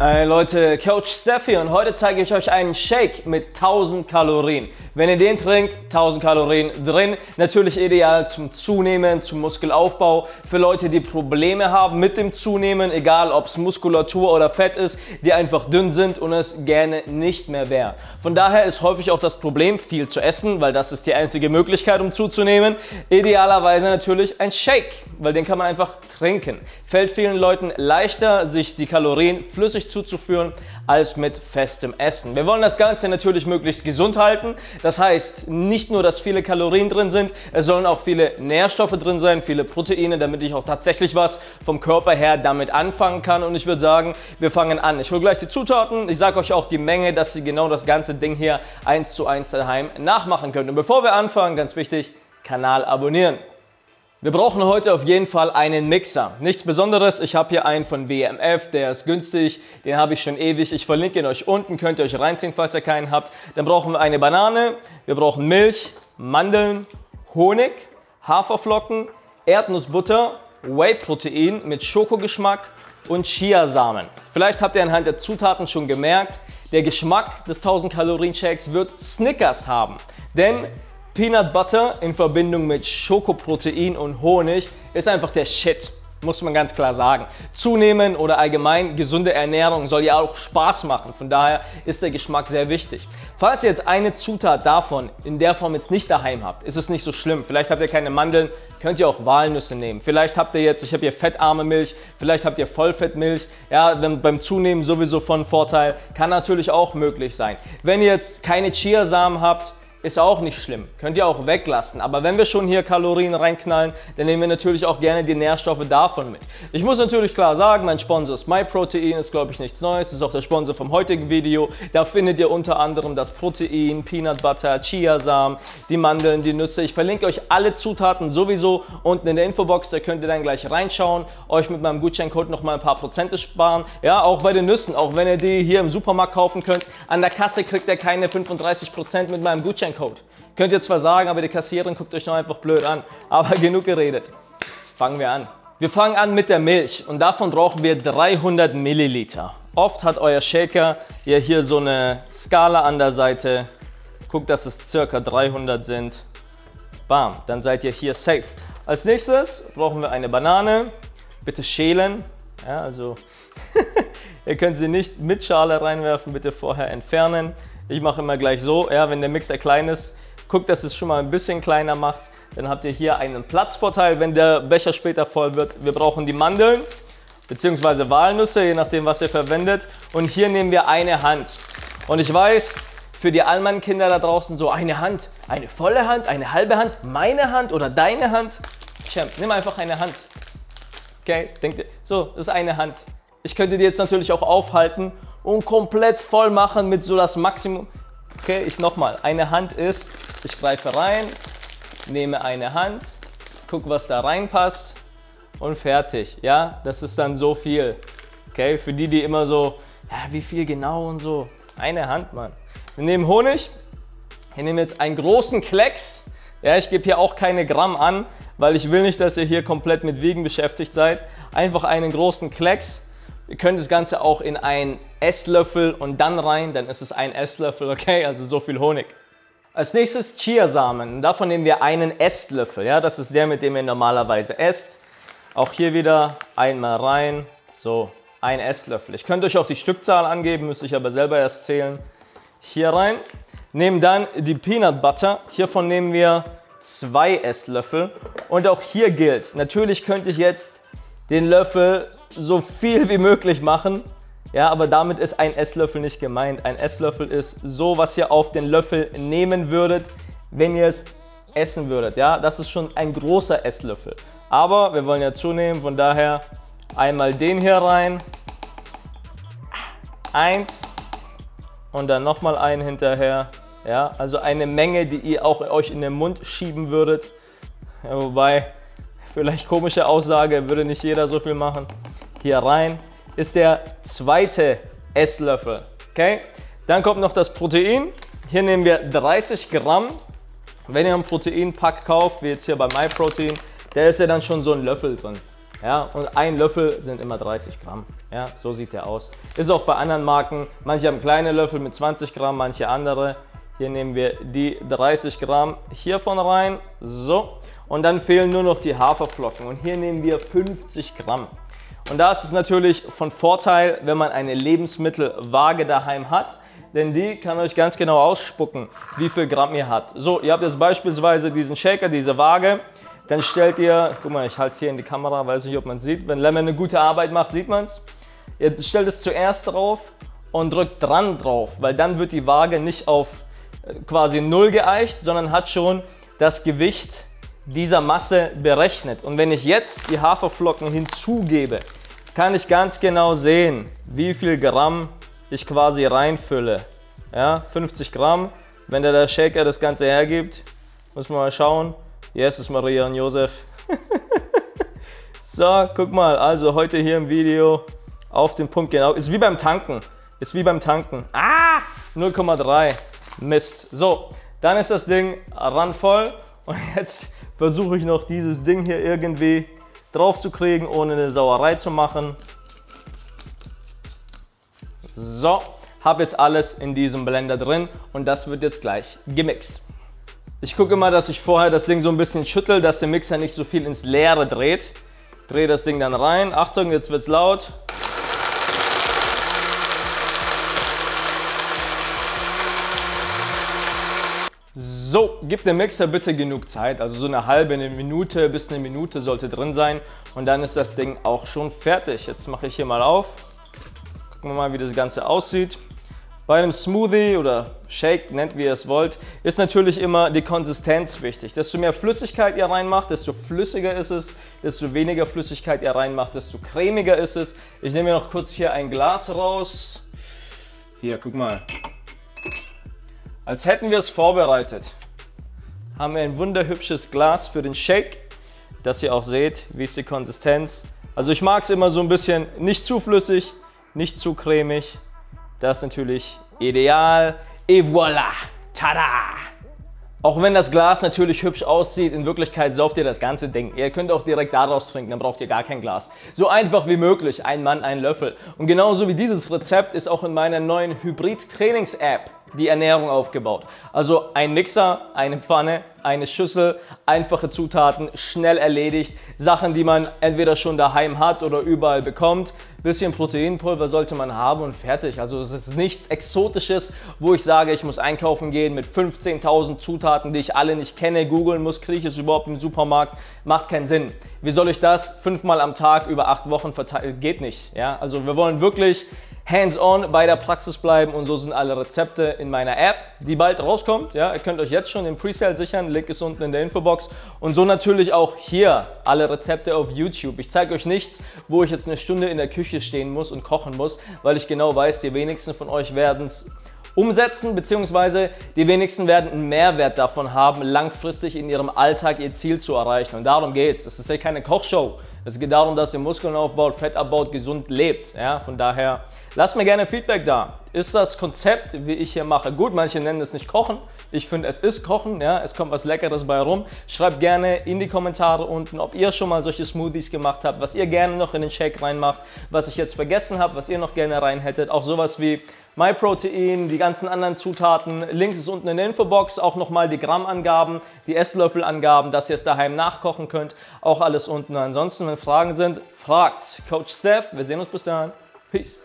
Hey Leute, Coach Steffi und heute zeige ich euch einen Shake mit 1000 Kalorien. Wenn ihr den trinkt, 1000 Kalorien drin. Natürlich ideal zum Zunehmen, zum Muskelaufbau. Für Leute, die Probleme haben mit dem Zunehmen, egal ob es Muskulatur oder Fett ist, die einfach dünn sind und es gerne nicht mehr wären. Von daher ist häufig auch das Problem, viel zu essen, weil das ist die einzige Möglichkeit, um zuzunehmen. Idealerweise natürlich ein Shake, weil den kann man einfach trinken. Fällt vielen Leuten leichter, sich die Kalorien flüssig zuzuführen, als mit festem Essen. Wir wollen das Ganze natürlich möglichst gesund halten. Das heißt, nicht nur, dass viele Kalorien drin sind, es sollen auch viele Nährstoffe drin sein, viele Proteine, damit ich auch tatsächlich was vom Körper her damit anfangen kann. Und ich würde sagen, wir fangen an. Ich hole gleich die Zutaten. Ich sage euch auch die Menge, dass ihr genau das ganze Ding hier eins zu eins daheim nachmachen könnt. Und bevor wir anfangen, ganz wichtig, Kanal abonnieren. Wir brauchen heute auf jeden Fall einen Mixer. Nichts Besonderes, ich habe hier einen von WMF, der ist günstig, den habe ich schon ewig. Ich verlinke ihn euch unten, könnt ihr euch reinziehen, falls ihr keinen habt. Dann brauchen wir eine Banane, wir brauchen Milch, Mandeln, Honig, Haferflocken, Erdnussbutter, Whey-Protein mit Schokogeschmack und Chiasamen. Vielleicht habt ihr anhand der Zutaten schon gemerkt, der Geschmack des 1000 Kalorien Shakes wird Snickers haben. Denn Peanut Butter in Verbindung mit Schokoprotein und Honig ist einfach der Shit, muss man ganz klar sagen. Zunehmen oder allgemein gesunde Ernährung soll ja auch Spaß machen, von daher ist der Geschmack sehr wichtig. Falls ihr jetzt eine Zutat davon in der Form jetzt nicht daheim habt, ist es nicht so schlimm. Vielleicht habt ihr keine Mandeln, könnt ihr auch Walnüsse nehmen. Vielleicht habt ihr jetzt, ich habe hier fettarme Milch, vielleicht habt ihr Vollfettmilch. Ja, beim Zunehmen sowieso von Vorteil, kann natürlich auch möglich sein. Wenn ihr jetzt keine Chiasamen habt, ist auch nicht schlimm. Könnt ihr auch weglassen. Aber wenn wir schon hier Kalorien reinknallen, dann nehmen wir natürlich auch gerne die Nährstoffe davon mit. Ich muss natürlich klar sagen, mein Sponsor ist MyProtein, ist glaube ich nichts Neues, ist auch der Sponsor vom heutigen Video. Da findet ihr unter anderem das Protein, Peanut Butter, Chiasamen, die Mandeln, die Nüsse. Ich verlinke euch alle Zutaten sowieso unten in der Infobox, da könnt ihr dann gleich reinschauen, euch mit meinem Gutscheincode noch mal ein paar Prozente sparen. Ja, auch bei den Nüssen, auch wenn ihr die hier im Supermarkt kaufen könnt, an der Kasse kriegt ihr keine 35% mit meinem Gutscheincode. Gutscheincode. Könnt ihr zwar sagen, aber die Kassiererin guckt euch noch einfach blöd an. Aber genug geredet. Fangen wir an. Wir fangen an mit der Milch und davon brauchen wir 300 Milliliter. Oft hat euer Shaker ja hier so eine Skala an der Seite. Guckt, dass es circa 300 sind. Bam, dann seid ihr hier safe. Als nächstes brauchen wir eine Banane. Bitte schälen. Ja, also ihr könnt sie nicht mit Schale reinwerfen, bitte vorher entfernen. Ich mache immer gleich so, ja, wenn der Mixer klein ist, guckt, dass es schon mal ein bisschen kleiner macht. Dann habt ihr hier einen Platzvorteil, wenn der Becher später voll wird. Wir brauchen die Mandeln bzw. Walnüsse, je nachdem, was ihr verwendet. Und hier nehmen wir eine Hand. Und ich weiß, für die Allmann-Kinder da draußen so eine Hand, eine volle Hand, eine halbe Hand, meine Hand oder deine Hand. Champ, nimm einfach eine Hand. Okay, denkt ihr, so, das ist eine Hand. Ich könnte die jetzt natürlich auch aufhalten und komplett voll machen mit so das Maximum. Okay, ich nochmal. Eine Hand ist, ich greife rein, nehme eine Hand, gucke, was da reinpasst und fertig. Ja, das ist dann so viel. Okay, für die, die immer so, ja, wie viel genau und so. Eine Hand, Mann. Wir nehmen Honig. Wir nehmen jetzt einen großen Klecks. Ja, ich gebe hier auch keine Gramm an, weil ich will nicht, dass ihr hier komplett mit Wiegen beschäftigt seid. Einfach einen großen Klecks Ihr könnt das Ganze auch in einen Esslöffel und dann rein, dann ist es ein Esslöffel, okay, also so viel Honig. Als nächstes Chiasamen. Davon nehmen wir einen Esslöffel. Ja, das ist der, mit dem ihr normalerweise esst. Auch hier wieder einmal rein. So, ein Esslöffel. Ich könnte euch auch die Stückzahl angeben, müsste ich aber selber erst zählen. Hier rein. Nehmen dann die Peanut Butter. Hiervon nehmen wir zwei Esslöffel. Und auch hier gilt, natürlich könnte ich jetzt den Löffel so viel wie möglich machen. Ja, aber damit ist ein Esslöffel nicht gemeint. Ein Esslöffel ist so, was ihr auf den Löffel nehmen würdet, wenn ihr es essen würdet. Ja, das ist schon ein großer Esslöffel. Aber wir wollen ja zunehmen, von daher einmal den hier rein. Eins und dann nochmal einen hinterher. Ja, also eine Menge, die ihr auch euch in den Mund schieben würdet. Ja, wobei, vielleicht komische Aussage, würde nicht jeder so viel machen hier rein, ist der zweite Esslöffel. Okay? Dann kommt noch das Protein. Hier nehmen wir 30 Gramm. Wenn ihr einen Proteinpack kauft, wie jetzt hier bei MyProtein, der ist ja dann schon so ein Löffel drin. Ja, und ein Löffel sind immer 30 Gramm. Ja, so sieht der aus. Ist auch bei anderen Marken. Manche haben kleine Löffel mit 20 Gramm, manche andere. Hier nehmen wir die 30 Gramm hiervon rein. So. Und dann fehlen nur noch die Haferflocken. Und hier nehmen wir 50 Gramm. Und da ist es natürlich von Vorteil, wenn man eine Lebensmittelwaage daheim hat, denn die kann euch ganz genau ausspucken, wie viel Gramm ihr habt. So, ihr habt jetzt beispielsweise diesen Shaker, diese Waage, dann stellt ihr, guck mal, ich halte es hier in die Kamera, weiß nicht, ob man es sieht, wenn Lemon eine gute Arbeit macht, sieht man es. Ihr stellt es zuerst drauf und drückt dran drauf, weil dann wird die Waage nicht auf äh, quasi null geeicht, sondern hat schon das Gewicht dieser Masse berechnet. Und wenn ich jetzt die Haferflocken hinzugebe, kann ich ganz genau sehen, wie viel Gramm ich quasi reinfülle. Ja, 50 Gramm. Wenn der, Shaker das Ganze hergibt, muss man mal schauen. Yes, ist Maria und Josef. so, guck mal, also heute hier im Video auf den Punkt genau. Ist wie beim Tanken. Ist wie beim Tanken. Ah, 0,3. Mist. So, dann ist das Ding randvoll und jetzt versuche ich noch dieses Ding hier irgendwie drauf zu kriegen, ohne eine Sauerei zu machen. So, habe jetzt alles in diesem Blender drin und das wird jetzt gleich gemixt. Ich gucke immer, dass ich vorher das Ding so ein bisschen schüttel, dass der Mixer nicht so viel ins Leere dreht. Drehe das Ding dann rein. Achtung, jetzt wird es laut. So, gib dem Mixer bitte genug Zeit, also so eine halbe eine Minute bis eine Minute sollte drin sein und dann ist das Ding auch schon fertig. Jetzt mache ich hier mal auf, gucken wir mal, wie das Ganze aussieht. Bei einem Smoothie oder Shake, nennt wie ihr es wollt, ist natürlich immer die Konsistenz wichtig. Desto mehr Flüssigkeit ihr reinmacht, desto flüssiger ist es, desto weniger Flüssigkeit ihr reinmacht, desto cremiger ist es. Ich nehme mir noch kurz hier ein Glas raus. Hier, guck mal. Als hätten wir es vorbereitet haben wir ein wunderhübsches Glas für den Shake, dass ihr auch seht, wie ist die Konsistenz. Also ich mag es immer so ein bisschen nicht zu flüssig, nicht zu cremig. Das ist natürlich ideal. Et voilà! Tada! Auch wenn das Glas natürlich hübsch aussieht, in Wirklichkeit sauft ihr das ganze Ding. Ihr könnt auch direkt daraus trinken, dann braucht ihr gar kein Glas. So einfach wie möglich, ein Mann, ein Löffel. Und genauso wie dieses Rezept ist auch in meiner neuen Hybrid-Trainings-App die Ernährung aufgebaut. Also ein Mixer, eine Pfanne, eine Schüssel, einfache Zutaten, schnell erledigt, Sachen, die man entweder schon daheim hat oder überall bekommt. Bisschen Proteinpulver sollte man haben und fertig. Also es ist nichts Exotisches, wo ich sage, ich muss einkaufen gehen mit 15.000 Zutaten, die ich alle nicht kenne, googeln muss, kriege ich es überhaupt im Supermarkt, macht keinen Sinn. Wie soll ich das fünfmal am Tag über acht Wochen verteilen? Geht nicht. Ja? Also wir wollen wirklich hands-on bei der Praxis bleiben und so sind alle Rezepte in meiner App, die bald rauskommt. Ja, ihr könnt euch jetzt schon den Presale sichern, Link ist unten in der Infobox und so natürlich auch hier alle Rezepte auf YouTube. Ich zeige euch nichts, wo ich jetzt eine Stunde in der Küche stehen muss und kochen muss, weil ich genau weiß, die wenigsten von euch werden es umsetzen, beziehungsweise die wenigsten werden einen Mehrwert davon haben, langfristig in ihrem Alltag ihr Ziel zu erreichen. Und darum geht es. Es ist ja keine Kochshow. Es geht darum, dass ihr Muskeln aufbaut, Fett abbaut, gesund lebt. Ja, von daher lasst mir gerne Feedback da. Ist das Konzept, wie ich hier mache, gut? Manche nennen es nicht Kochen. Ich finde, es ist Kochen. Ja, es kommt was Leckeres bei rum. Schreibt gerne in die Kommentare unten, ob ihr schon mal solche Smoothies gemacht habt, was ihr gerne noch in den Shake reinmacht, was ich jetzt vergessen habe, was ihr noch gerne rein hättet. Auch sowas wie MyProtein, die ganzen anderen Zutaten. Links ist unten in der Infobox auch nochmal die Grammangaben, die Esslöffelangaben, dass ihr es daheim nachkochen könnt. Auch alles unten. Ansonsten, wenn Fragen sind, fragt Coach Steph. Wir sehen uns bis dahin. Peace.